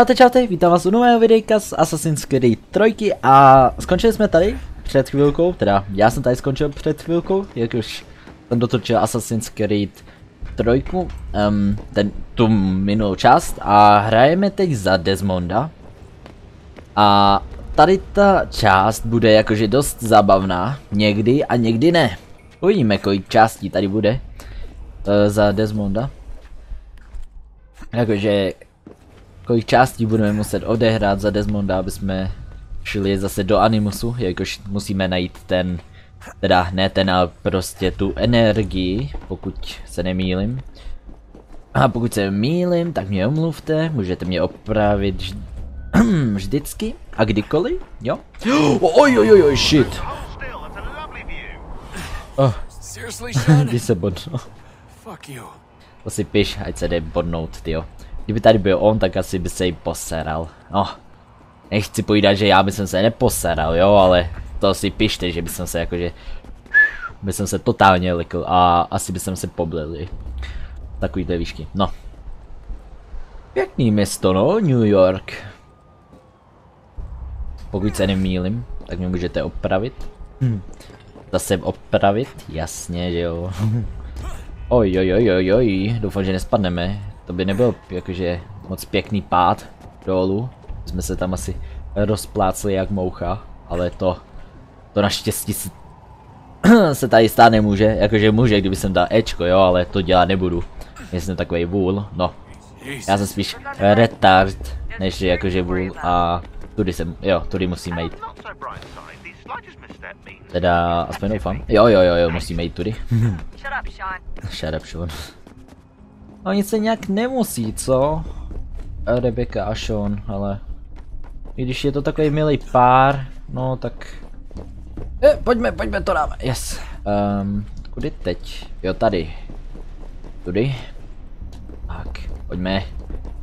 Čaute, čaute, vítám vás u nového videjka z Assassin's Creed 3 a skončili jsme tady před chvilkou, teda já jsem tady skončil před chvilkou, jak už jsem dotočil Assassin's Creed 3, um, ten, tu minulou část a hrajeme teď za Desmonda. A tady ta část bude jakože dost zábavná, někdy a někdy ne. Uvidíme, kolik částí tady bude uh, za Desmonda. Jakože kolik částí budeme muset odehrát za Desmonda, aby jsme šli zase do Animusu, jakož musíme najít ten, teda ne ten, ale prostě tu energii, pokud se nemýlim. A pokud se mýlim, tak mě omluvte, můžete mě opravit vž vždycky a kdykoliv, jo? Oj, oj, oj, oj, shit. Oh, když se bodnu. To si piš, ať se jde bodnout, tyjo. Kdyby tady byl on, tak asi by se jí poseral. No, nechci povídat, že já bych se neposeral, jo, ale to si pište, že bych se jakože... By jsem se totálně likl a asi by se poblili. Takovýhle výšky, no. Pěkný město, no, New York. Pokud se nemýlim, tak mě můžete opravit. Hm. Zase opravit, jasně, že jo. oj, oj, oj, oj, oj, doufám, že nespadneme. To by nebyl jakože moc pěkný pád dolů. Jsme se tam asi rozplácli jak moucha, ale to, to naštěstí se, se tady stát nemůže, jakože může, kdyby jsem dal Ečko, jo, ale to dělat nebudu. Jsem takový vůl, no. Já jsem spíš retard, než jakože vůl a tudy jsem, jo, tudy musíme jít. Teda, aspoň doufám. Jo, jo, jo, jo, musíme jít tudy. Shut up, Sean. Oni se nějak nemusí, co? Rebecca a Sean, ale... I když je to takový milý pár, no tak... E, pojďme, pojďme, to dáme, yes. Um, kudy teď? Jo, tady. Tudy. Tak, pojďme.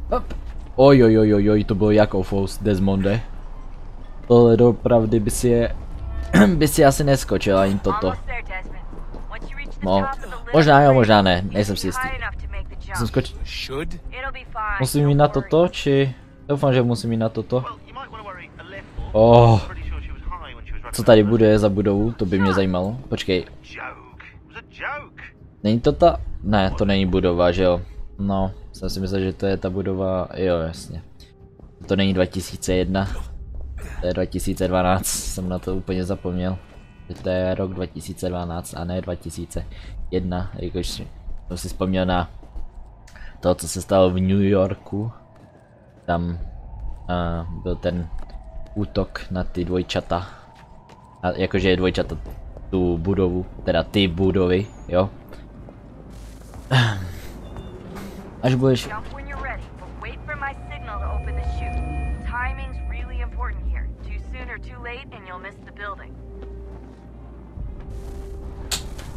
Hop. Oj, oj, oj, oj, oj, to bylo jako fous, Desmonde. Tohle dopravdy by si je... by si asi neskočil ani toto. No, možná jo, možná ne, nejsem si jistý. Musím skočit. Musím jít na toto, či... Doufám, že musím jít na toto. Oh. Co tady bude za budovu, to by mě zajímalo. Počkej. Není to ta... Ne, to není budova, že jo? No, jsem si myslel, že to je ta budova, jo jasně. To není 2001. To je 2012, jsem na to úplně zapomněl. Že to je rok 2012 a ne 2001, jakož jsem si vzpomněl na to, co se stalo v New Yorku. Tam uh, byl ten útok na ty dvojčata. A jakože je dvojčata tu budovu, teda ty budovy, jo. Až budeš...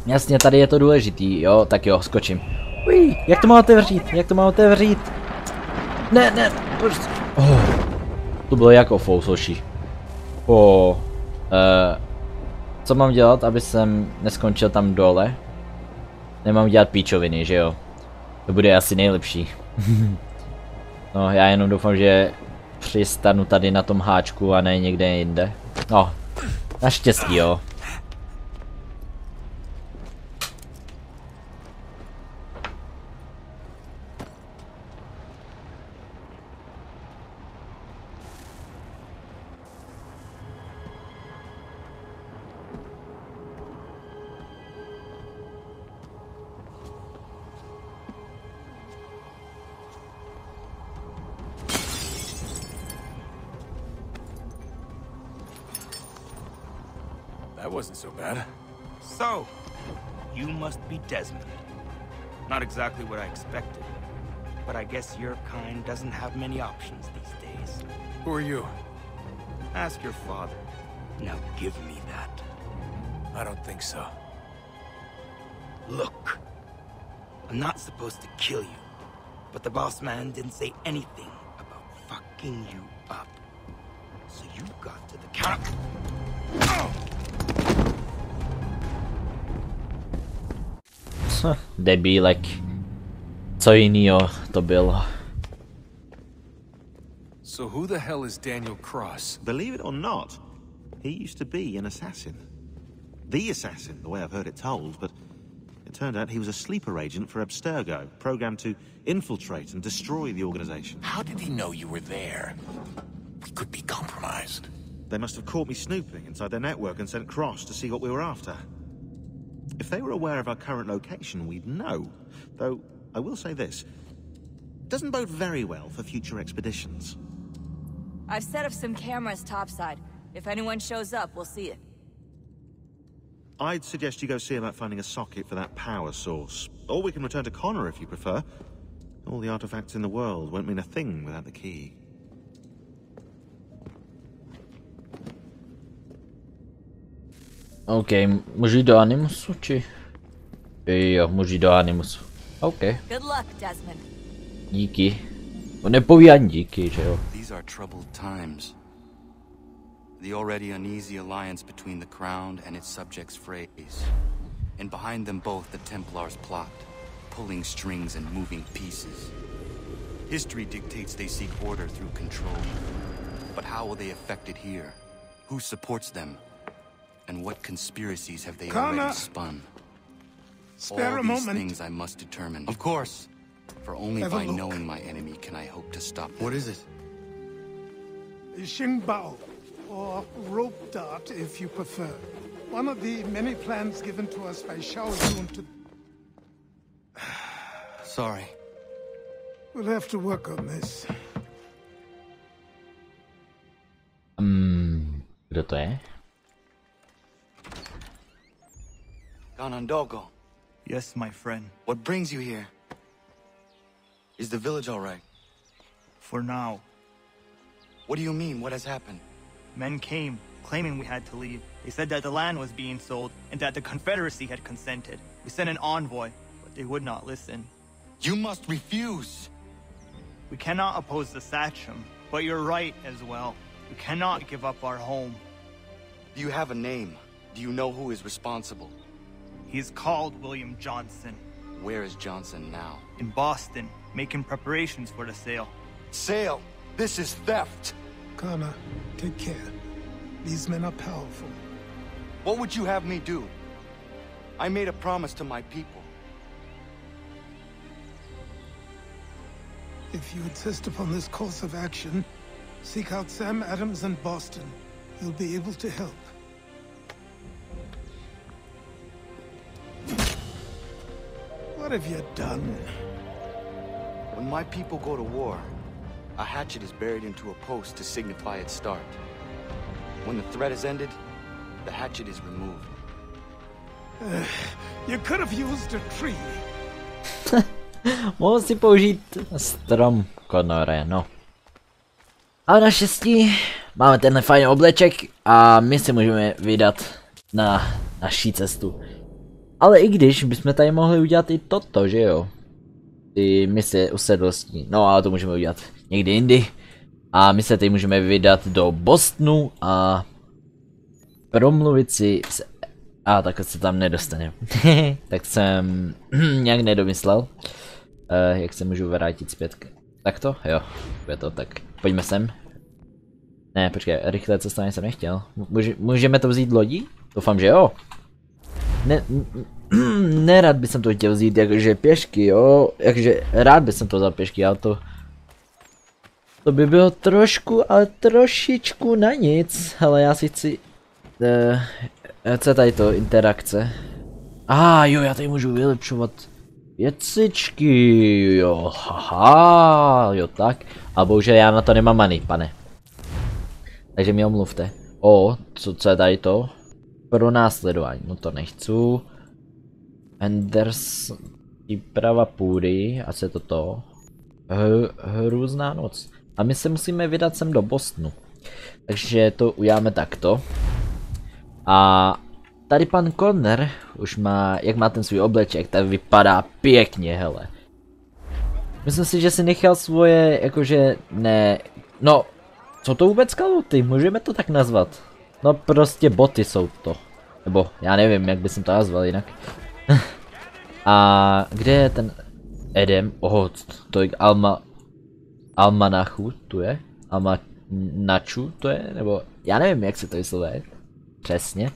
Jasně, tady je to důležitý, jo, tak jo, skočím. Uj, jak to má otevřít? Jak to má otevřít? Ne, ne, prostě. Oh, to bylo jako fousoši. Oh, uh, co mám dělat, aby jsem neskončil tam dole? Nemám dělat píčoviny, že jo? To bude asi nejlepší. no, já jenom doufám, že přistanu tady na tom háčku a ne někde jinde. No, naštěstí jo. That wasn't so bad. So, you must be Desmond. Not exactly what I expected, but I guess your kind doesn't have many options these days. Who are you? Ask your father. Now give me that. I don't think so. Look, I'm not supposed to kill you, but the boss man didn't say anything about fucking you up. So you got to the counter. Debílek. Co jinýho to bylo. So who the hell is Daniel Cross? Believe it or not, he used to be an assassin. The assassin, the way I've heard it told, but it turned out he was a sleeper agent for Abstergo, programmed to infiltrate and destroy the organization. How did he know you were there? We could be compromised. They must have caught me snooping inside their network and sent Cross to see what we were after. If they were aware of our current location, we'd know. Though, I will say this. Doesn't bode very well for future expeditions. I've set up some cameras topside. If anyone shows up, we'll see it. I'd suggest you go see about finding a socket for that power source. Or we can return to Connor if you prefer. All the artifacts in the world won't mean a thing without the key. OK, můžu jít do Animusu, či? Jo, můžu do Animusu. OK, Good luck, Desmond. díky. No nepoví ani díky, že jo. These are troubled times. The already uneasy alliance between the crown and its subjects frays. And behind them both the Templars plot, pulling strings and moving pieces. History dictates they seek order through control. But how will they affect it here? Who supports them? And what conspiracies have they Connor! already spun? Spare All a these moment. things I must determine. Of course. For only Have by look. knowing my enemy can I hope to stop them. What is it? Xingbao, or rope dart if you prefer. One of the many plans given to us by Xiao Yun to... Sorry. We'll have to work on this. Hmm, kdo to je? Ganondogo, Yes, my friend. what brings you here? Is the village all right? For now, What do you mean? What has happened? men came, claiming we had to leave. They said that the land was being sold and that the Confederacy had consented. We sent an envoy, but they would not listen. You must refuse! We cannot oppose the Sachem, but you're right as well. We cannot give up our home. Do you have a name? Do you know who is responsible? He is called William Johnson. Where is Johnson now? In Boston, making preparations for the sale. Sale! This is theft! Connor, take care. These men are powerful. What would you have me do? I made a promise to my people. If you insist upon this course of action, seek out Sam Adams in Boston. He'll be able to help. What have you done? When my people go to war, a hatchet is buried into a post to signify its start. When the threat is ended, the hatchet is removed. You could have used a tree. Mohl si použít strom, Conore, no. A naštěstí máme tenhle fajn obleček a my se můžeme vydat na naší cestu. Ale i když bychom tady mohli udělat i toto, že jo? Ty mise usedlostní. No ale to můžeme udělat někdy jindy. A my se teď můžeme vydat do Bostonu a promluvit si s... A tak se tam nedostane. tak jsem nějak nedomyslel. Uh, jak se můžu vrátit zpět? Tak to? Jo, je to tak. Pojďme sem. Ne, počkej, rychlé cestování jsem nechtěl. Může, můžeme to vzít lodí? Doufám, že jo. Ne, nerad bych to chtěl vzít jakože pěšky, jo. Jakože rád bych to vzal pěšky, ale to... To by bylo trošku, ale trošičku na nic. Ale já si chci... Uh, co tady to? Interakce. A ah, jo, já tady můžu vylepšovat věcičky, jo, haha, jo tak. A bohužel já na to nemám money, pane. Takže mi omluvte. O, co, co je tady to? Pro následování, no to nechci. Anders, příprava půdy, a co je to to? H hrůzná noc. A my se musíme vydat sem do Bostonu. Takže to uděláme takto. A tady pan Connor už má, jak má ten svůj obleček, tak vypadá pěkně, hele. Myslím si, že si nechal svoje, jakože, ne, no, co to vůbec kaluty, můžeme to tak nazvat. No prostě boty jsou to. Nebo, já nevím, jak bys to nazval jinak. A kde je ten Edem? Oho, to je Alma... Almanachu, tu je? Ama naču to je, nebo já nevím jak se to vyslovuje. Přesně.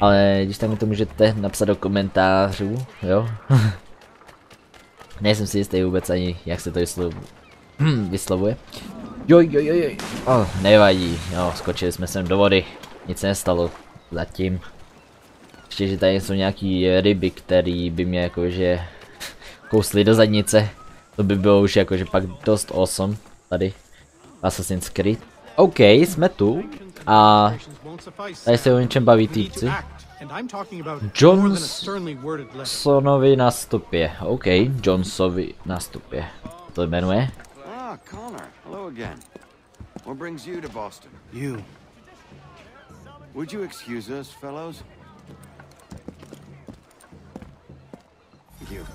Ale když tam mi to můžete napsat do komentářů, jo. Nejsem si jistý vůbec ani jak se to vyslovuje. vyslovuje. Jo, jo, jo, jo. Oh, nevadí, jo, skočili jsme sem do vody. Nic se nestalo zatím. Ještě, že tady jsou nějaký ryby, který by mě jakože kousli do zadnice. To by bylo už jakože pak dost awesome tady. Assassin's Creed. OK, jsme tu. A tady se o něčem baví týpci. Johnsonovi na stopě. OK, Johnsovi na stopě. To jmenuje. Ah, Connor. Hello again. What brings you to Boston? You. Would you excuse us, fellows? You.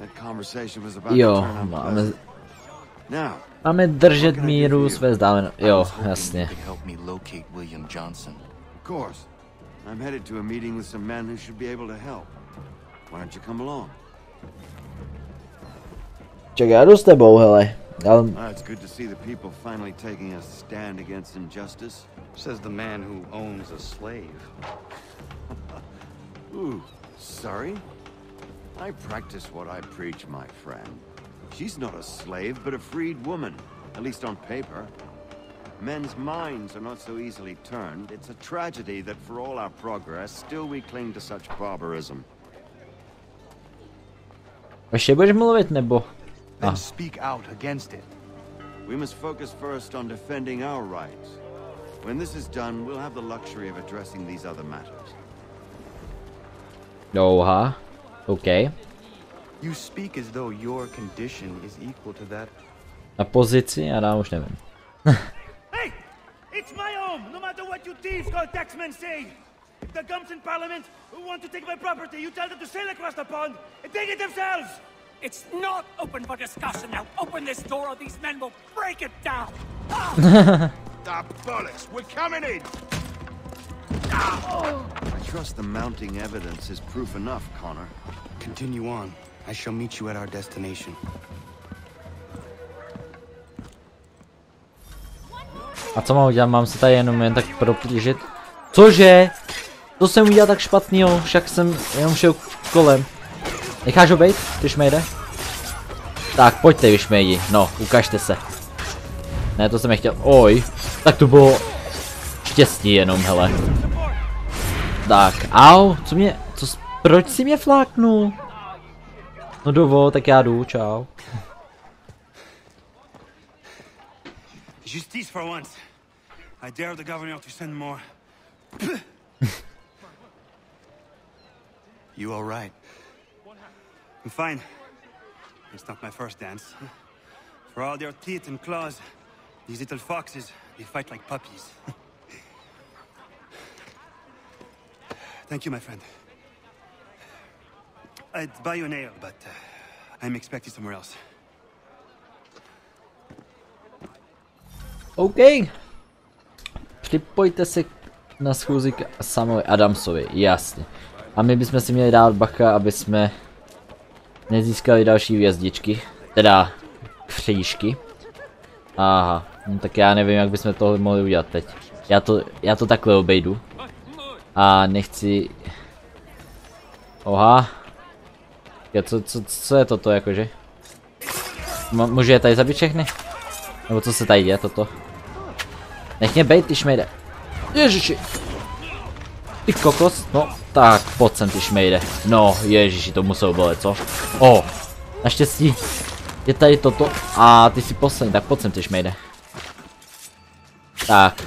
That conversation was about Jo, to turn máme, unpleasant. Now, máme držet míru své vzdálené. Jo, jasně. You help me locate William Johnson. of course, I'm headed to a meeting with some men who should be able to help. Why don't you come along? Čekaj, já jdu s tebou, hele. Já, Ah, it's good to see the people finally taking a stand against injustice. Says the man who owns a slave. Ooh, sorry? I practice what I preach, my friend. She's not a slave, but a freed woman, at least on paper. Men's minds are not so easily turned. It's a tragedy that for all our progress, still we cling to such barbarism. ještě budeš mluvit, nebo? Then Ah. speak out against it. We must focus first on defending our rights. When this is done, we'll have the luxury of addressing these other matters. Douha. OK. You speak as though your condition is equal to that. Na pozici, já dám už nevím. Hey! It's my home, no matter what you thieves called taxmen say! If the gums in Parliament who want to take my property, you tell them to sail across the pond and take it themselves! It's not open for discussion now. Open this door or these men will break it down. The bollocks! We're coming in! I trust the mounting evidence is proof enough, Connor. Continue on. I shall meet you at our destination. A co mám udělat? Mám se tady jenom jen tak proplížit? Cože? To jsem udělal tak špatnýho, však jsem jenom šel kolem. Necháš ho bejt, ty šmejde? Tak, pojďte vy šmejdi, no, ukažte se. Ne, to jsem nechtěl, oj, tak to bylo štěstí jenom, hele. Tak, au, co mě, co, proč si mě fláknul? No dovo, tak já jdu, čau. Justice for once. I dare the governor to send more. You all right? I'm fine. It's not my first dance. For all their teeth and claws, these little foxes, they fight like puppies. Thank you, my friend. I'd buy you an ale, but uh, I'm expecting somewhere else. OK. Připojte se na schůzi k Samovi Adamsovi, jasně. A my bychom si měli dát bacha, aby jsme nezískali další hvězdičky, teda křížky. Aha, no tak já nevím, jak bychom tohle mohli udělat teď. Já to, já to takhle obejdu. A nechci... Oha. Já co, co, co je toto jakože? M můžu je tady zabít všechny? Nebo co se tady děje toto? Nech mě bejt, ty šmejde. Ježiši. Ty kokos, no tak pojď sem ty šmejde. No ježiši, to muselo bolet, co? O, naštěstí je tady toto. A ty si poslední, tak pojď sem ty šmejde. Tak.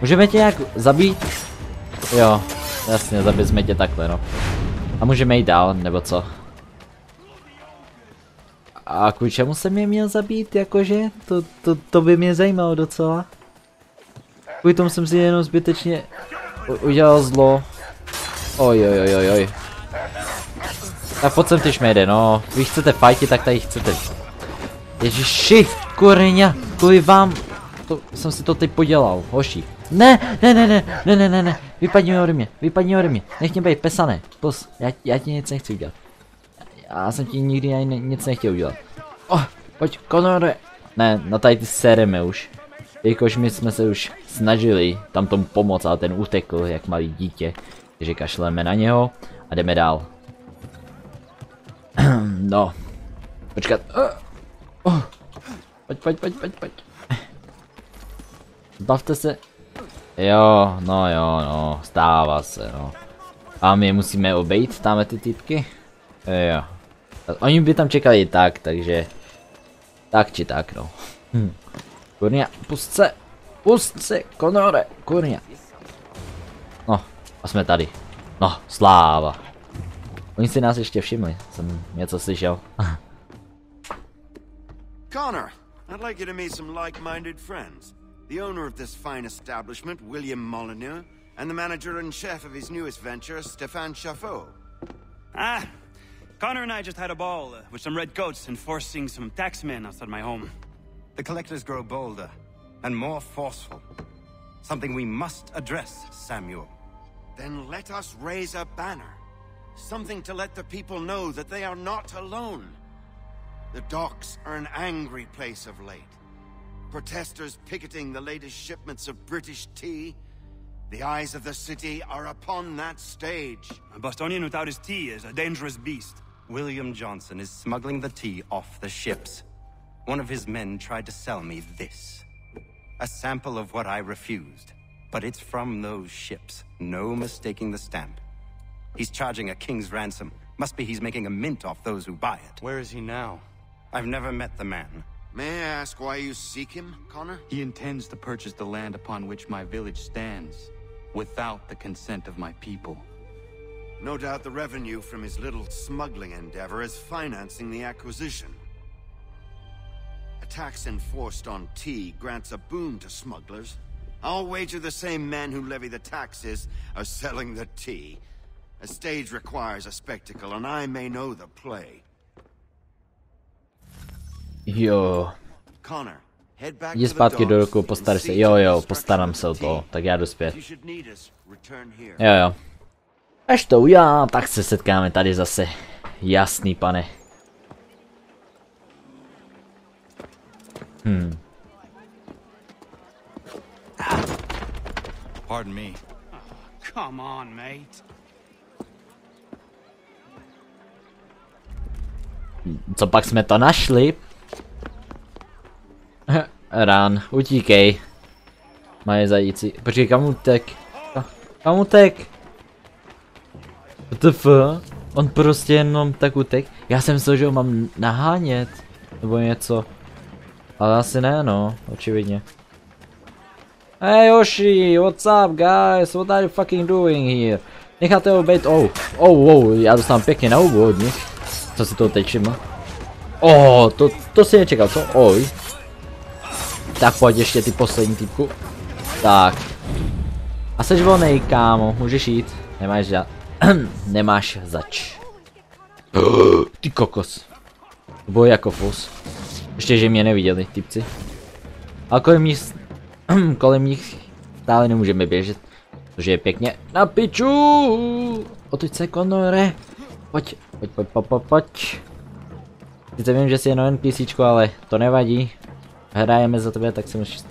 Můžeme tě nějak zabít? Jo, jasně, zabít jsme tě takhle, no. A můžeme jít dál, nebo co? A kvůli čemu jsem je měl zabít, jakože? To, to, to by mě zajímalo docela. Kvůli tomu jsem si jenom zbytečně udělal zlo. Oj, oj, oj, oj, oj. Tak pojď sem ty šmejde, no. Vy chcete fajti, tak tady chcete. Ježiši, kurňa, kvůli vám. To jsem si to teď podělal, hoši. Ne, ne, ne, ne, ne, ne, ne, ne, vypadni ode mě, vypadni ode mě, nech mě být pesané, pos, já, já ti nic nechci udělat. Já jsem ti nikdy ani nic nechtěl udělat. Oh, pojď Conore. Ne, no tady ty sereme už. Jakož my jsme se už snažili tam tomu pomoct, ale ten utekl jak malý dítě. Takže kašleme na něho a jdeme dál. no. Počkat. Uh, uh. Pojď, pojď, pojď, pojď, pojď. Zbavte se. Jo, no jo, no, stává se, no. A my musíme obejít, tam ty typky? Jo. Oni by tam čekali tak, takže... Tak či tak, no. Hm. Kurnia, pust se! Pust se, Konore, kurnia. No, a jsme tady. No, sláva. Oni si nás ještě všimli, jsem něco slyšel. Connor, I'd like you to meet some like-minded friends. The owner of this fine establishment, William Molyneux, and the manager and chef of his newest venture, Stéphane Chaffeau. Ah, Connor and I just had a ball uh, with some red coats enforcing some taxmen outside my home. The collectors grow bolder and more forceful. Something we must address, Samuel. Then let us raise a banner. Something to let the people know that they are not alone. The docks are an angry place of late. Protesters picketing the latest shipments of British tea. The eyes of the city are upon that stage. A Bostonian without his tea is a dangerous beast. William Johnson is smuggling the tea off the ships. One of his men tried to sell me this. A sample of what I refused. But it's from those ships. No mistaking the stamp. He's charging a king's ransom. Must be he's making a mint off those who buy it. Where is he now? I've never met the man. May I ask why you seek him, Connor? He intends to purchase the land upon which my village stands, without the consent of my people. No doubt the revenue from his little smuggling endeavor is financing the acquisition. Tax enforced on tea grants a boon to smugglers. I'll wager the same men who levy the taxes are selling the tea. A stage requires a spectacle, and I may know the play. Jo. Connor, head back Jdi zpátky do roku, and postar se. Jo, jo, postarám se o to, tak já jdu zpět. Jo, jo. Až to udělám, tak se setkáme tady zase. Jasný, pane. Hmm. Pardon me. Come on, mate. Co pak jsme to našli? Rán, utíkej. Mají zajíci. Počkej, kam utek? Ka- Kam utek? WTF? On prostě jenom tak utek. Já jsem myslel, že ho mám nahánět. Nebo něco. Ale asi ne, no. Očividně. Hey Yoshi, what's up guys? What are you fucking doing here? Necháte ho být, oh, oh, oh, já dostávám pěkně na hubu od nich. Co si to teď všiml? Oh, to, to si nečekal, co? Oj. Tak pojď ještě ty poslední typku. Tak. A seš volnej, kámo, můžeš jít. Nemáš za... Nemáš zač. Ty kokos. Boj jako fus. Ještě, že mě neviděli, typci. A kolem nich... kolem nich stále nemůžeme běžet. Což je pěkně na piču. Otoč se, Konore. Pojď, pojď, pojď, pojď, pojď, pojď. Sice vím, že jsi jenom NPCčko, ale to nevadí. Hrajeme za tebe, tak jsem už... Uh,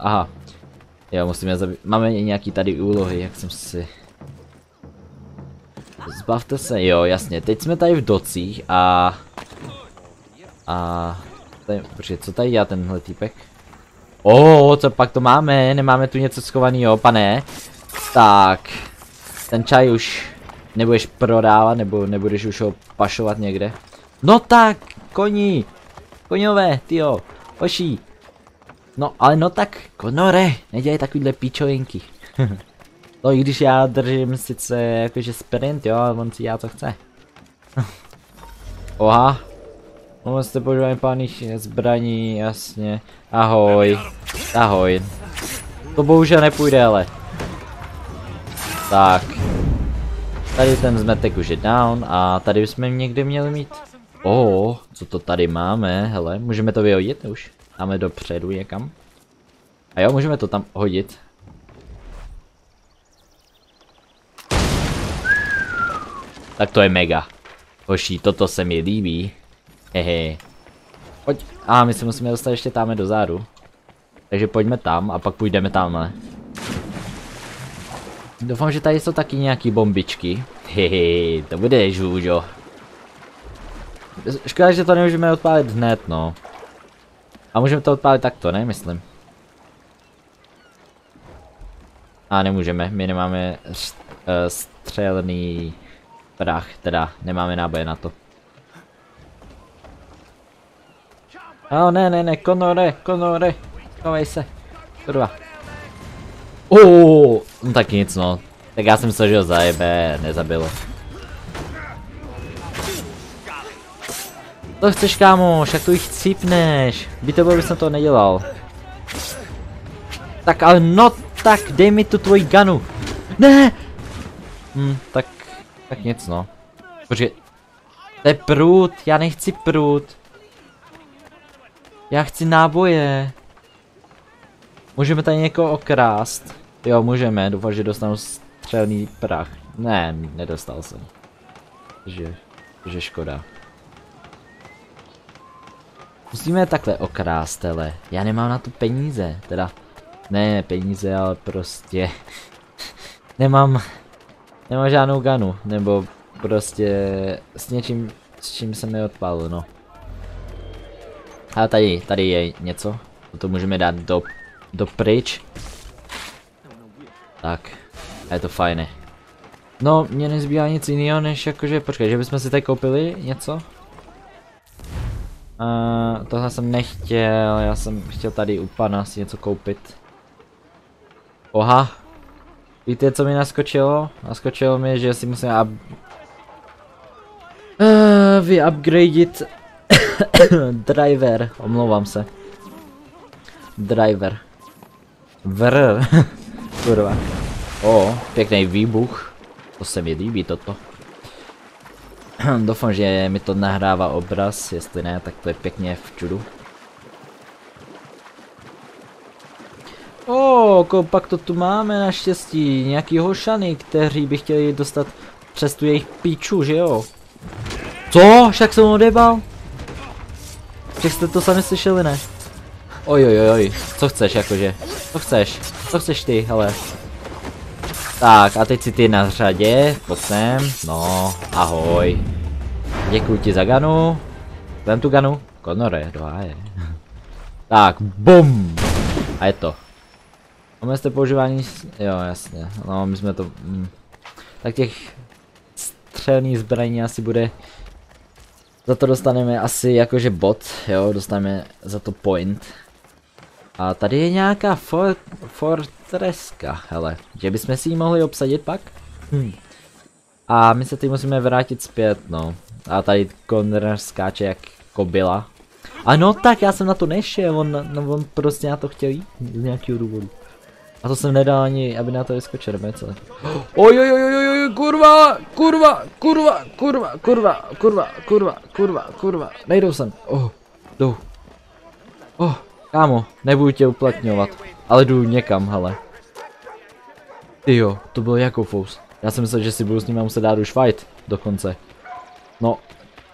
aha. Jo, musíme zabít. Máme nějaký tady úlohy, jak jsem si... Zbavte se, jo, jasně. Teď jsme tady v docích a... A... Tady, počkej, co tady dělá tenhle týpek? O, co pak to máme? Nemáme tu něco schovaného, pane? Tak. Ten čaj už nebudeš prodávat, nebo nebudeš už ho pašovat někde? No tak, koní. Koňové, tyjo. Oší. No, ale no tak, konore, nedělej takovýhle píčovinky. no i když já držím sice jakože sprint, jo, on si dělá co chce. Oha. Moc jste používání pálných zbraní, jasně. Ahoj. Ahoj. To bohužel nepůjde, ale. Tak. Tady ten zmetek už je down a tady bychom někde měli mít. O, co to tady máme, hele, můžeme to vyhodit už. Dáme dopředu někam. A jo, můžeme to tam hodit. Tak to je mega. Hoší, toto se mi líbí. Hehe. Pojď. A my si musíme dostat ještě tam do záru. Takže pojďme tam a pak půjdeme tamhle. Doufám, že tady jsou taky nějaký bombičky. Hehe, to bude žůžo. Škoda, že to nemůžeme odpálit hned, no. A můžeme to odpálit takto, ne? Myslím. A nemůžeme, my nemáme eh, střelný prach, teda nemáme náboje na to. A ne, ne, ne, Konore, Konore, chovej se, kurva. Oh, no tak nic no, tak já jsem myslel, že ho zajebe, nezabilo. To chceš kámoš, jak tu jich cípneš, by to bylo, bys to nedělal. Tak ale no, tak dej mi tu tvoji ganu. Ne! Hm, tak, tak nic no. Počkej. To je prut, já nechci prut. Já chci náboje. Můžeme tady někoho okrást. Jo, můžeme, doufám, že dostanu střelný prach. Ne, nedostal jsem. Že, že škoda. Musíme takhle okrást, ale já nemám na to peníze, teda ne peníze, ale prostě nemám, nemám žádnou ganu, nebo prostě s něčím, s čím se mi odpálil, no. A tady, tady je něco, to můžeme dát do, do pryč. Tak, a je to fajné. No, mně nezbývá nic jiného, než jakože, počkej, že bychom si tady koupili něco? Uh, tohle jsem nechtěl, já jsem chtěl tady u pana si něco koupit. Oha. Víte, co mi naskočilo? Naskočilo mi, že si musím up... Uh, vyupgradit driver, omlouvám se. Driver. Vr. Kurva. O, pěkný výbuch. To se mi líbí toto. Doufám, že mi to nahrává obraz, jestli ne, tak to je pěkně v čudu. O, pak to tu máme naštěstí. Nějaký hošany, kteří by chtěli dostat přes tu jejich píču, že jo? Co? Však jsem odebal? Však jste to sami slyšeli, ne? Oj, oj, oj, co chceš jakože? Co chceš? Co chceš ty, hele? Tak, a teď si ty na řadě, pojď sem, no, ahoj. Děkuji ti za ganu. Vem tu ganu. Konore, doháje. Tak, bum! A je to. Omezte používání, jo jasně, no my jsme to, hm. tak těch střelných zbraní asi bude, za to dostaneme asi jakože bot, jo, dostaneme za to point. A tady je nějaká for, fortreska, hele, že bychom si ji mohli obsadit pak? Hm. A my se teď musíme vrátit zpět, no. A tady Conner skáče jak kobila. A no tak, já jsem na to nešel, on, no, on prostě na to chtěl jít z nějakého důvodu. A to jsem nedal ani, aby na to vyskočil, nebo něco. Oj, oj, oj, oj, oj, kurva, kurva, kurva, kurva, kurva, kurva, kurva, kurva, kurva, nejdou sem. Oh, jdu. Oh, kámo, nebudu tě uplatňovat, ale jdu někam, hele. Ty jo, to byl jako fous. Já jsem myslel, že si budu s ním muset dát už fight, dokonce. No,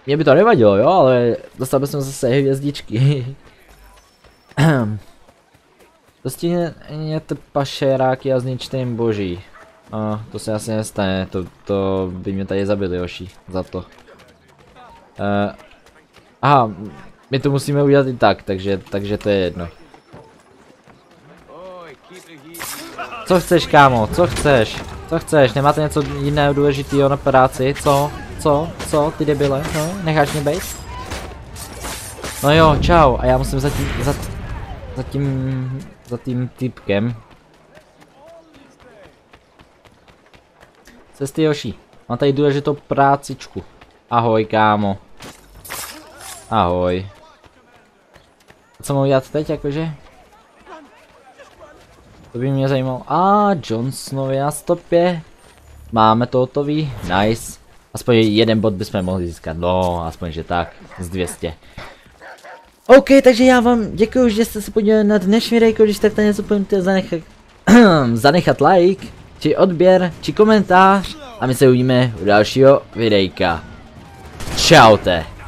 mě by to nevadilo, jo, ale dostal bych zase hvězdičky. Dostihněte pašeráky a zničte jim boží. A to se asi nestane, to, to by mě tady zabili oši za to. Uh, aha, my to musíme udělat i tak, takže, takže to je jedno. Co chceš kámo, co chceš? Co chceš, nemáte něco jiného důležitého na práci, co? Co? Co, ty debile, no, necháš mě bejt? No jo, čau, a já musím zatím, za, za tím za tím typkem. Cesty Yoshi, mám tady důležitou prácičku. Ahoj kámo. Ahoj. Co mám udělat teď jakože? To by mě zajímalo. A Snow je na stopě. Máme to hotový. Nice. Aspoň jeden bod bychom mohli získat. No, aspoň že tak. Z 200. OK, takže já vám děkuji, že jste se podívali na dnešní videjko, když tak něco nezapomeňte zanechat, zanechat like, či odběr, či komentář a my se uvidíme u dalšího videjka. Čaute.